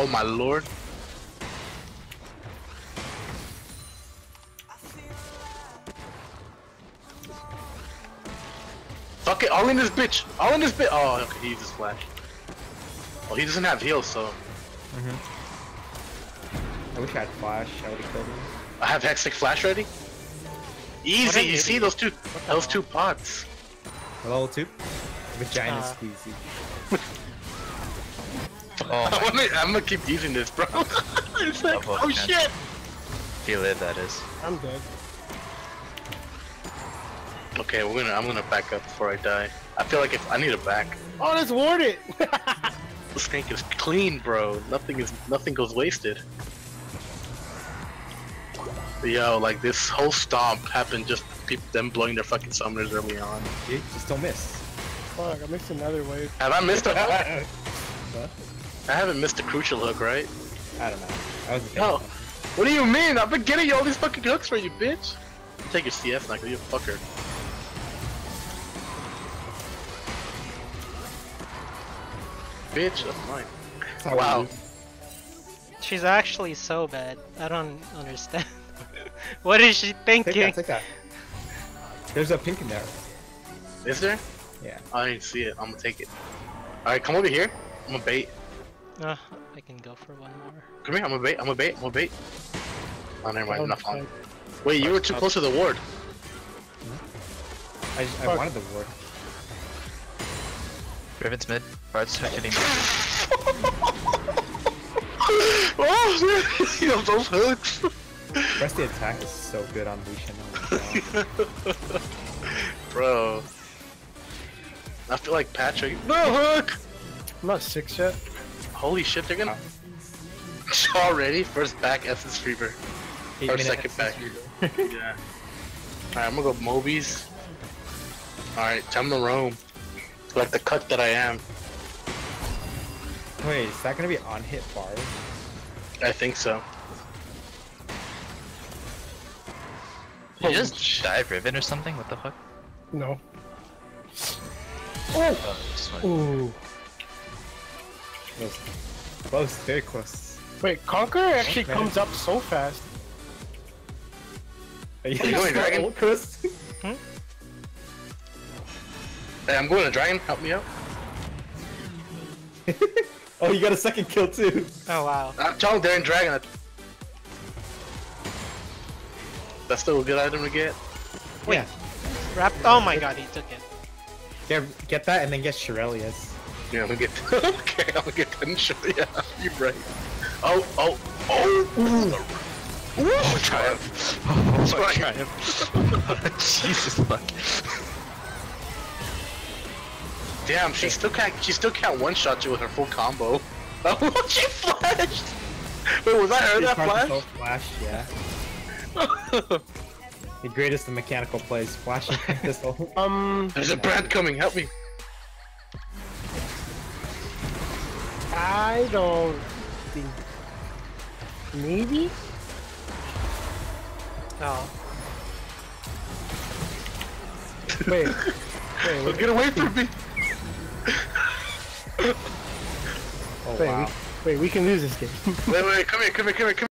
Oh my lord. Fuck it, all in this bitch! All in this bitch! Oh, okay, he uses flash. Oh, he doesn't have heals, so... Mhm. I wish I had flash. I would have killed him. I have Hextech flash ready. Easy, you see those two, those two pots. Level two. Vagina Uh. squeezy. Oh I'm, my gonna, I'm gonna keep using this, bro. it's like, Oh, oh shit! if you live, that is. I'm dead. Okay, we're gonna, I'm gonna back up before I die. I feel like if I need a back. Oh, let's ward it. This tank is clean, bro. Nothing is, nothing goes wasted. Yo, like this whole stomp happened just people them blowing their fucking summoners early on. See? Just don't miss. Fuck, I missed another wave. Have I missed a hook? What? I haven't missed a crucial hook, right? I don't know. I wasn't No. What do you mean? I've been getting you all these fucking hooks for you, bitch. Take your CS, Knuckle, you fucker. Bitch, that's mine. That's how we Wow. She's actually so bad. I don't understand. what is she Take thinking? that, take that. There's a pink in there. Is there? Yeah. I didn't see it. I'm gonna take it. Alright, come over here. I'm gonna bait. Uh, I can go for one more. Come here, I'm gonna bait. I'm gonna bait. I'm gonna bait. Oh, never mind. Enough on. fuck. Wait, you were too close to the ward. I, just, I wanted the ward. Riven's mid. Bard's hitting mid. oh, you know, those hooks. Press the attack is so good on Lucian. Oh. Bro. I feel like Patrick. No hook! I'm not six yet. Holy shit, they're gonna. Already? First back Essence Reaver. Eight Or minute second back. yeah. Alright, I'm gonna go Mobies. Alright, time to roam. Like the cut that I am. Wait, is that gonna be on hit bar? I think so. Did you just dive Riven or something? What the fuck? No. Oh, just one. Ooh. Close. Close, very close. Wait, Conquer actually Okay. comes up so fast. Are you going, Dragon? ult, Chris? Hmm? Hey, I'm going to Dragon. Help me out. oh, you got a second kill too. Oh wow. I'm telling Darren Dragon. That's still a good item to get. Wait. Yeah. Wrap. Oh my god, he took it. Get, get that and then get Shurelya's. Yeah, I'm gonna get. okay, I'm gonna get ten shot. Yeah, you're right. Oh, oh, oh! Ooh! Ooh! Triumph. Oh my Jesus fuck. Damn, she still can't. She still can't one shot you with her full combo. Oh, she flashed. Wait, was that her that flash? Flash, yeah. The greatest of mechanical plays, flashing pistol. Um, There's a brand coming. Help me. I don't think. Maybe? Oh. Wait. Wait, Well, wait, get away from me. Oh wait, wow. we, wait, we can lose this game. Wait, wait, come here, come here, come here, come here.